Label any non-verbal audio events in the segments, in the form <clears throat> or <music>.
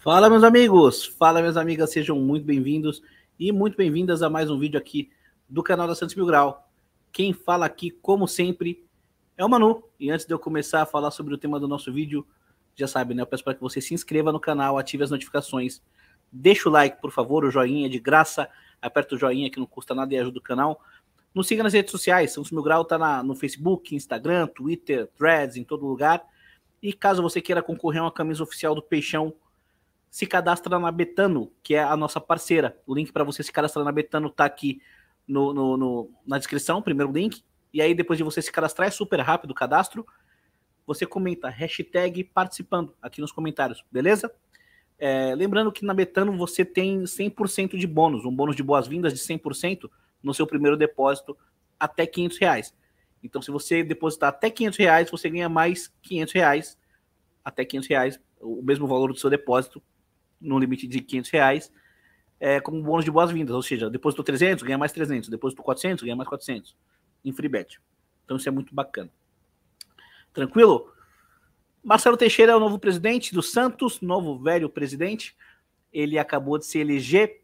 Fala, meus amigos! Fala, minhas amigas! Sejam muito bem-vindos e muito bem-vindas a mais um vídeo aqui do canal da Santos Mil Grau. Quem fala aqui, como sempre, é o Manu. E antes de eu começar a falar sobre o tema do nosso vídeo, já sabe, né? Eu peço para que você se inscreva no canal, ative as notificações, deixa o like, por favor, o joinha de graça, aperta o joinha que não custa nada e ajuda o canal. Nos siga nas redes sociais, Santos Mil Grau tá na, no Facebook, Instagram, Twitter, Threads, em todo lugar. E caso você queira concorrer a uma camisa oficial do Peixão, se cadastra na Betano, que é a nossa parceira. O link para você se cadastrar na Betano tá aqui no, no, no, na descrição, primeiro link. E aí, depois de você se cadastrar, é super rápido o cadastro. Você comenta hashtag participando aqui nos comentários, beleza? É, lembrando que na Betano você tem 100% de bônus, um bônus de boas-vindas de 100% no seu primeiro depósito até 500 reais. Então, se você depositar até 500 reais, você ganha mais 500 reais, até 500 reais, o mesmo valor do seu depósito, no limite de 500 reais, é, como bônus de boas-vindas. Ou seja, depositou 300, ganha mais 300. Depositou 400, ganha mais 400. Em free bet. Então, isso é muito bacana. Tranquilo? Marcelo Teixeira é o novo presidente do Santos, novo velho presidente. Ele acabou de se eleger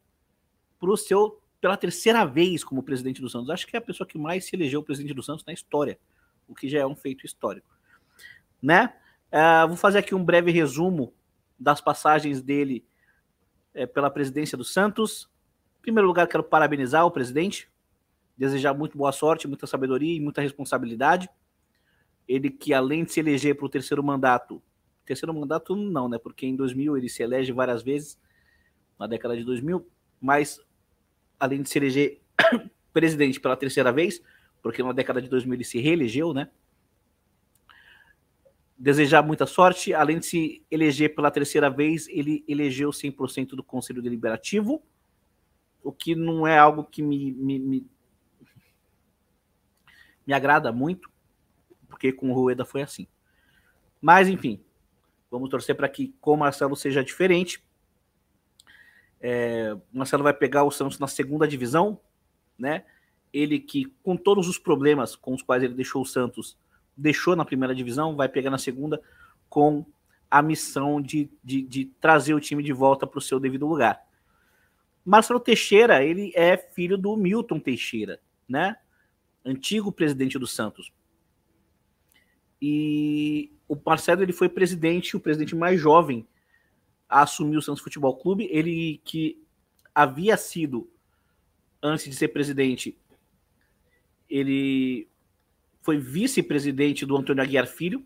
para o seu pela terceira vez como presidente do Santos. Acho que é a pessoa que mais se elegeu presidente do Santos na história, o que já é um feito histórico. Né? Uh, vou fazer aqui um breve resumo das passagens dele é, pela presidência do Santos. Em primeiro lugar, quero parabenizar o presidente, desejar muito boa sorte, muita sabedoria e muita responsabilidade. Ele que, além de se eleger para o terceiro mandato, terceiro mandato não, né? Porque em 2000 ele se elege várias vezes, na década de 2000, mas além de se eleger <coughs> presidente pela terceira vez, porque na década de 2000 ele se reelegeu, né? Desejar muita sorte, além de se eleger pela terceira vez, ele elegeu 100% do Conselho Deliberativo, o que não é algo que me, me, me, me agrada muito, porque com o Rueda foi assim. Mas, enfim, vamos torcer para que com o Marcelo seja diferente, é, o Marcelo vai pegar o Santos na segunda divisão, né? Ele que, com todos os problemas com os quais ele deixou o Santos, deixou na primeira divisão, vai pegar na segunda com a missão de, de, de trazer o time de volta para o seu devido lugar. Marcelo Teixeira, ele é filho do Milton Teixeira, né? Antigo presidente do Santos. E o Marcelo ele foi presidente, o presidente mais jovem a assumir o Santos Futebol Clube. Ele que havia sido, antes de ser presidente, ele foi vice-presidente do Antônio Aguiar Filho,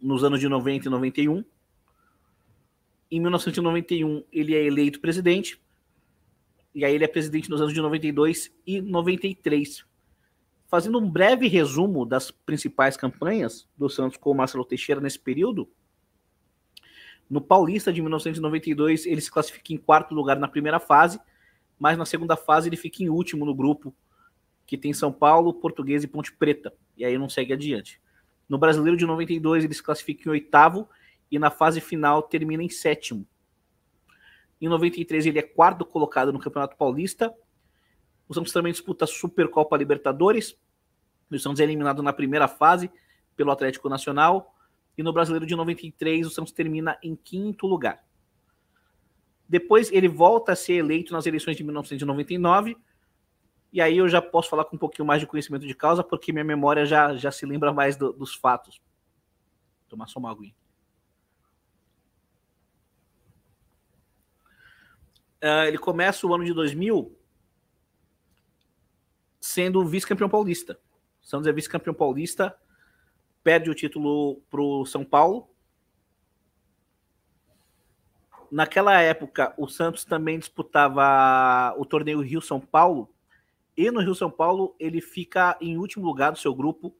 nos anos de 90 e 91. Em 1991, ele é eleito presidente. E aí ele é presidente nos anos de 92 e 93. Fazendo um breve resumo das principais campanhas do Santos com o Marcelo Teixeira nesse período, no Paulista de 1992, ele se classifica em quarto lugar na primeira fase, mas na segunda fase ele fica em último no grupo, que tem São Paulo, Português e Ponte Preta. E aí não segue adiante. No Brasileiro de 92, ele se classifica em oitavo e na fase final termina em sétimo. Em 93, ele é quarto colocado no Campeonato Paulista. O Santos também disputa a Supercopa Libertadores. O Santos é eliminado na primeira fase pelo Atlético Nacional e no Brasileiro de 93 o Santos termina em quinto lugar. Depois ele volta a ser eleito nas eleições de 1999, e aí eu já posso falar com um pouquinho mais de conhecimento de causa, porque minha memória já, já se lembra mais do, dos fatos. Vou tomar só uma aguinha. Uh, ele começa o ano de 2000 sendo vice-campeão paulista. Santos é vice-campeão paulista perde o título para o São Paulo. Naquela época, o Santos também disputava o torneio Rio-São Paulo. E no Rio-São Paulo, ele fica em último lugar do seu grupo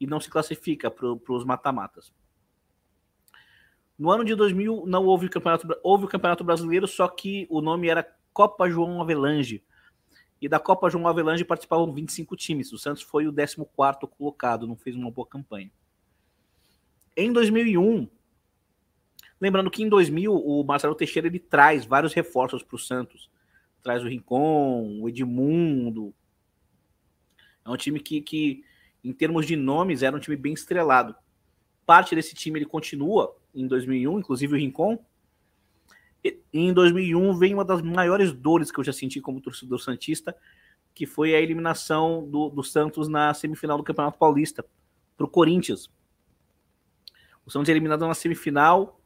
e não se classifica para os mata-matas. No ano de 2000 não houve o campeonato, houve o campeonato brasileiro, só que o nome era Copa João Avelange. E da Copa João Avelange participavam 25 times. O Santos foi o 14 colocado, não fez uma boa campanha. Em 2001, lembrando que em 2000 o Marcelo Teixeira ele traz vários reforços para o Santos. Traz o Rincon, o Edmundo. É um time que, que, em termos de nomes, era um time bem estrelado. Parte desse time ele continua em 2001, inclusive o Rincon. E em 2001 vem uma das maiores dores que eu já senti como torcedor santista, que foi a eliminação do, do Santos na semifinal do Campeonato Paulista para o Corinthians. O Santos é eliminado na semifinal,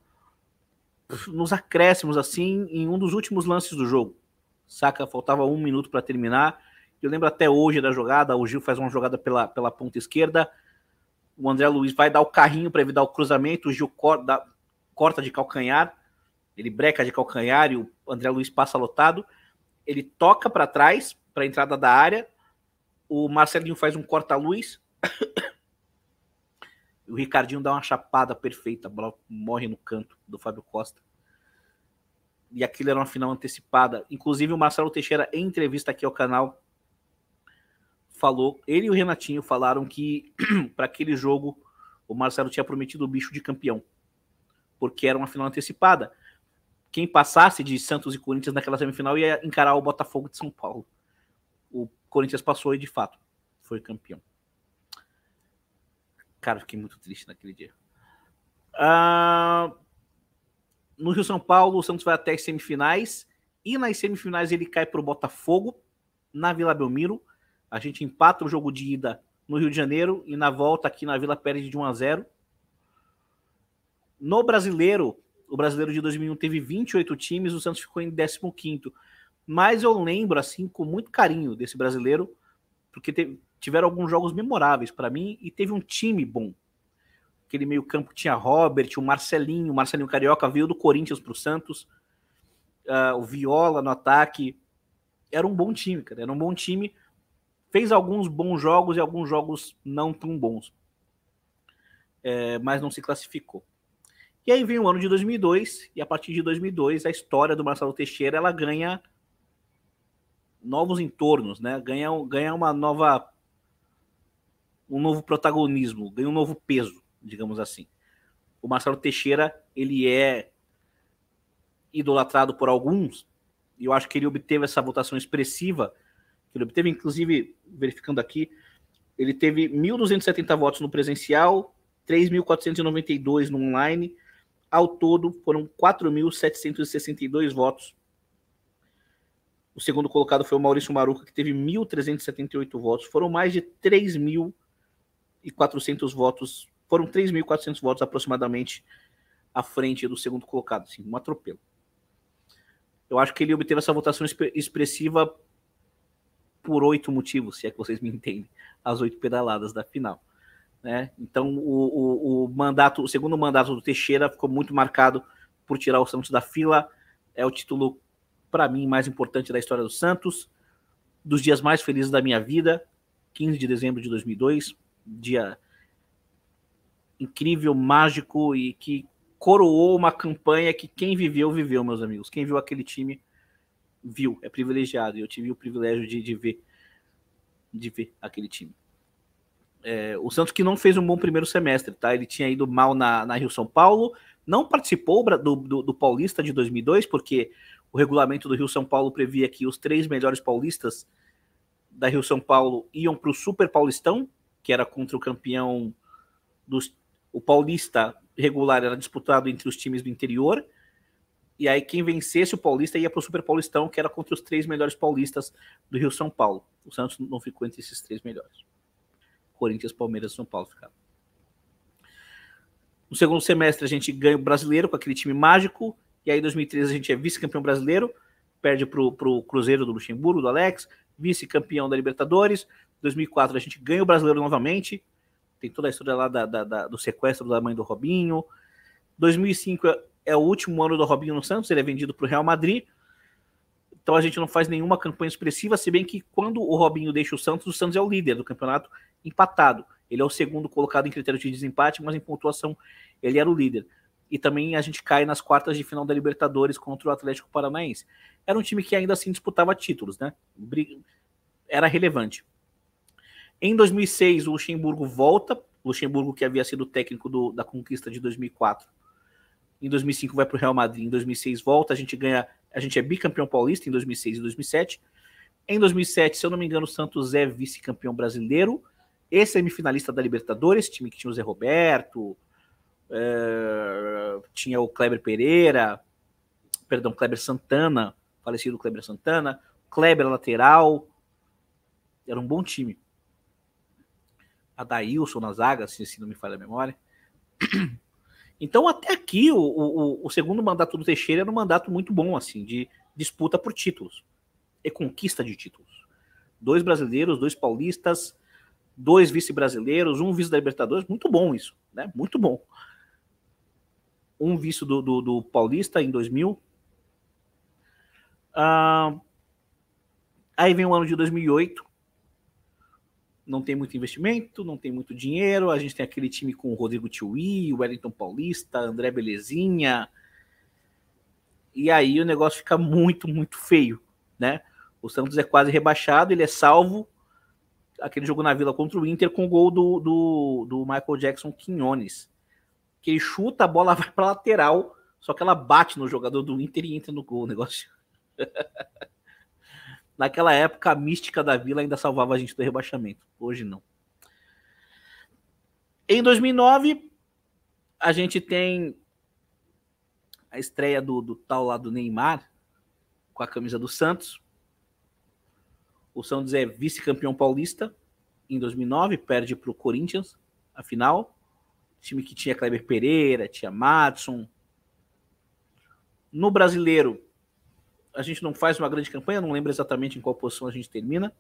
nos acréscimos, assim, em um dos últimos lances do jogo. Saca? Faltava um minuto para terminar. Eu lembro até hoje da jogada. O Gil faz uma jogada pela, pela ponta esquerda. O André Luiz vai dar o carrinho para evitar o cruzamento. O Gil corta, corta de calcanhar. Ele breca de calcanhar e o André Luiz passa lotado. Ele toca para trás, para a entrada da área. O Marcelinho faz um corta-luz. <coughs> O Ricardinho dá uma chapada perfeita, morre no canto do Fábio Costa. E aquilo era uma final antecipada. Inclusive, o Marcelo Teixeira, em entrevista aqui ao canal, falou, ele e o Renatinho falaram que <clears throat> para aquele jogo o Marcelo tinha prometido o bicho de campeão, porque era uma final antecipada. Quem passasse de Santos e Corinthians naquela semifinal ia encarar o Botafogo de São Paulo. O Corinthians passou e de fato foi campeão. Cara, fiquei muito triste naquele dia. Uh, no Rio São Paulo, o Santos vai até as semifinais. E nas semifinais ele cai para o Botafogo, na Vila Belmiro. A gente empata o jogo de ida no Rio de Janeiro e na volta aqui na Vila perde de 1 a 0. No brasileiro, o brasileiro de 2001 teve 28 times, o Santos ficou em 15. Mas eu lembro, assim, com muito carinho desse brasileiro, porque teve, tiveram alguns jogos memoráveis para mim e teve um time bom. Aquele meio-campo tinha Robert, o Marcelinho, o Marcelinho Carioca veio do Corinthians para o Santos, uh, o Viola no ataque. Era um bom time, cara. Era um bom time. Fez alguns bons jogos e alguns jogos não tão bons. É, mas não se classificou. E aí vem o ano de 2002, e a partir de 2002 a história do Marcelo Teixeira ela ganha novos entornos, né? Ganha, ganha uma nova um novo protagonismo, ganha um novo peso, digamos assim. O Marcelo Teixeira, ele é idolatrado por alguns, e eu acho que ele obteve essa votação expressiva, que ele obteve, inclusive, verificando aqui, ele teve 1.270 votos no presencial, 3.492 no online, ao todo foram 4.762 votos. O segundo colocado foi o Maurício Maruca, que teve 1.378 votos. Foram mais de 3 mil e 400 votos, foram 3.400 votos aproximadamente à frente do segundo colocado, assim, um atropelo. Eu acho que ele obteve essa votação expressiva por oito motivos, se é que vocês me entendem, as oito pedaladas da final. Né? Então, o, o, o, mandato, o segundo mandato do Teixeira ficou muito marcado por tirar o Santos da fila. É o título, para mim, mais importante da história do Santos, dos dias mais felizes da minha vida, 15 de dezembro de 2002, dia incrível, mágico e que coroou uma campanha que quem viveu, viveu, meus amigos. Quem viu aquele time, viu, é privilegiado. Eu tive o privilégio de, de ver de ver aquele time. É, o Santos que não fez um bom primeiro semestre, tá? Ele tinha ido mal na, na Rio São Paulo, não participou do, do, do, Paulista de 2002, porque o regulamento do Rio São Paulo previa que os três melhores paulistas da Rio São Paulo iam para o Super Paulistão, que era contra o campeão dos. O Paulista regular era disputado entre os times do interior. E aí, quem vencesse o Paulista ia para o Super Paulistão, que era contra os três melhores paulistas do Rio São Paulo. O Santos não ficou entre esses três melhores. Corinthians, Palmeiras e São Paulo ficaram. No segundo semestre, a gente ganha o brasileiro com aquele time mágico. E aí, em 2013, a gente é vice-campeão brasileiro, perde para o Cruzeiro do Luxemburgo, do Alex, vice-campeão da Libertadores. 2004 a gente ganha o brasileiro novamente. Tem toda a história lá da, da, da, do sequestro da mãe do Robinho. 2005 é, é o último ano do Robinho no Santos, ele é vendido para o Real Madrid. Então a gente não faz nenhuma campanha expressiva, se bem que quando o Robinho deixa o Santos, o Santos é o líder do campeonato empatado. Ele é o segundo colocado em critério de desempate, mas em pontuação ele era o líder. E também a gente cai nas quartas de final da Libertadores contra o Atlético Paranaense. Era um time que ainda assim disputava títulos, né? Era relevante. Em 2006, o Luxemburgo volta, Luxemburgo que havia sido técnico do, da conquista de 2004. Em 2005 vai para o Real Madrid, em 2006 volta, a gente ganha, a gente é bicampeão paulista em 2006 e 2007. Em 2007, se eu não me engano, o Santos é vice-campeão brasileiro e semifinalista da Libertadores, time que tinha o Zé Roberto, é, tinha o Kleber Pereira, perdão, Kleber Santana, falecido Kleber Santana, Kleber lateral, era um bom time. Adailson na zaga, se, se não me falha a memória. <clears throat> Então, até aqui, o, o, o, segundo mandato do Teixeira era um mandato muito bom, assim, de disputa por títulos e conquista de títulos. Dois brasileiros, dois paulistas, dois vice-brasileiros, um vice da Libertadores, muito bom isso, né? Muito bom. Um vice do, do, do Paulista em 2000. Ah, aí vem o ano de 2008, não tem muito investimento, não tem muito dinheiro. A gente tem aquele time com o Rodrigo Tiwi, o Wellington Paulista, André Belezinha. E aí o negócio fica muito, muito feio, né? O Santos é quase rebaixado, ele é salvo. Aquele jogo na Vila contra o Inter com o gol do, do, do Michael Jackson Quinones. Que ele chuta, a bola <laughs> vai para lateral, só que ela bate no jogador do Inter e entra no gol. O negócio. <laughs> Naquela época, a mística da vila ainda salvava a gente do rebaixamento. Hoje não. Em 2009, a gente tem a estreia do, do tal lá do Neymar com a camisa do Santos. O Santos é vice-campeão paulista em 2009, perde para o Corinthians, a final. Time que tinha Kleber Pereira, tinha Matson. No brasileiro, a gente não faz uma grande campanha, não lembro exatamente em qual posição a gente termina,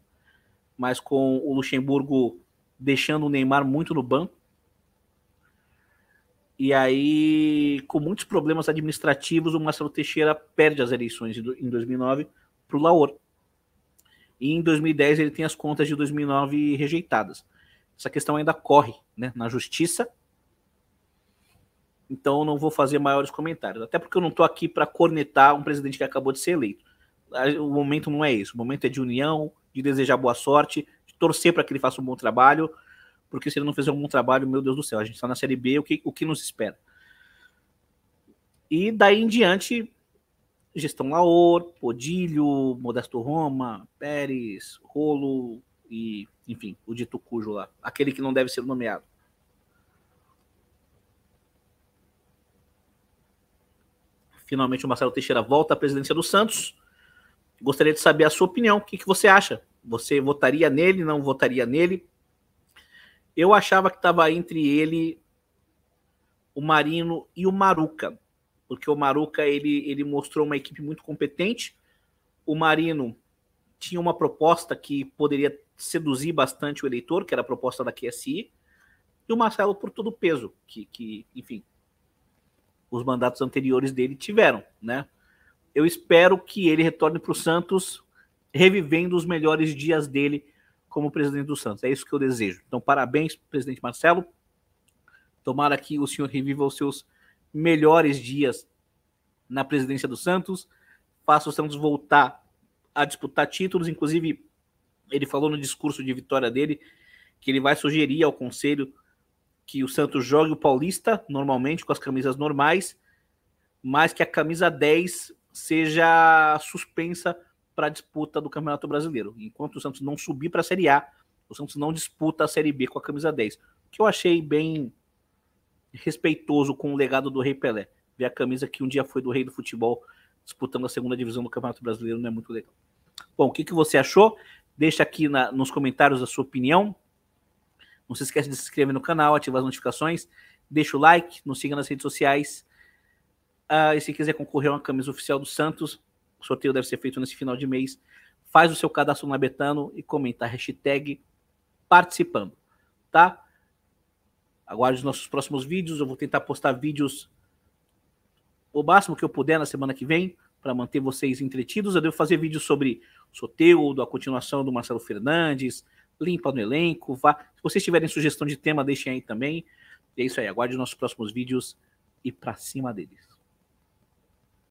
mas com o Luxemburgo deixando o Neymar muito no banco. E aí, com muitos problemas administrativos, o Marcelo Teixeira perde as eleições em 2009 para o Laor. E em 2010 ele tem as contas de 2009 rejeitadas. Essa questão ainda corre né, na justiça então não vou fazer maiores comentários. Até porque eu não estou aqui para cornetar um presidente que acabou de ser eleito. O momento não é isso. O momento é de união, de desejar boa sorte, de torcer para que ele faça um bom trabalho. Porque se ele não fizer um bom trabalho, meu Deus do céu, a gente está na Série B, o que, o que nos espera? E daí em diante, gestão Laor, Podilho, Modesto Roma, Pérez, Rolo e, enfim, o dito cujo lá. Aquele que não deve ser nomeado. Finalmente o Marcelo Teixeira volta à presidência do Santos. Gostaria de saber a sua opinião. O que, que você acha? Você votaria nele? Não votaria nele? Eu achava que estava entre ele, o Marino e o Maruca, porque o Maruca ele, ele mostrou uma equipe muito competente. O Marino tinha uma proposta que poderia seduzir bastante o eleitor, que era a proposta da QSI, e o Marcelo por todo o peso, que, que enfim, os mandatos anteriores dele tiveram, né? Eu espero que ele retorne para o Santos revivendo os melhores dias dele como presidente do Santos. É isso que eu desejo. Então, parabéns, presidente Marcelo. Tomara que o senhor reviva os seus melhores dias na presidência do Santos, faça o Santos voltar a disputar títulos. Inclusive, ele falou no discurso de vitória dele que ele vai sugerir ao conselho que o Santos jogue o Paulista normalmente com as camisas normais, mas que a camisa 10 seja suspensa para a disputa do Campeonato Brasileiro. Enquanto o Santos não subir para a Série A, o Santos não disputa a Série B com a camisa 10. O que eu achei bem respeitoso com o legado do Rei Pelé. Ver a camisa que um dia foi do Rei do Futebol disputando a segunda divisão do Campeonato Brasileiro não é muito legal. Bom, o que, que você achou? Deixa aqui na, nos comentários a sua opinião. Não se esqueça de se inscrever no canal, ativar as notificações, deixa o like, nos siga nas redes sociais. Uh, e se quiser concorrer a uma camisa oficial do Santos, o sorteio deve ser feito nesse final de mês. Faz o seu cadastro no Betano e comenta a hashtag participando, tá? Aguarde os nossos próximos vídeos. Eu vou tentar postar vídeos o máximo que eu puder na semana que vem para manter vocês entretidos. Eu devo fazer vídeos sobre o sorteio, a continuação do Marcelo Fernandes, limpa no elenco, vá. Se vocês tiverem sugestão de tema, deixem aí também. E é isso aí, aguarde nossos próximos vídeos e para cima deles.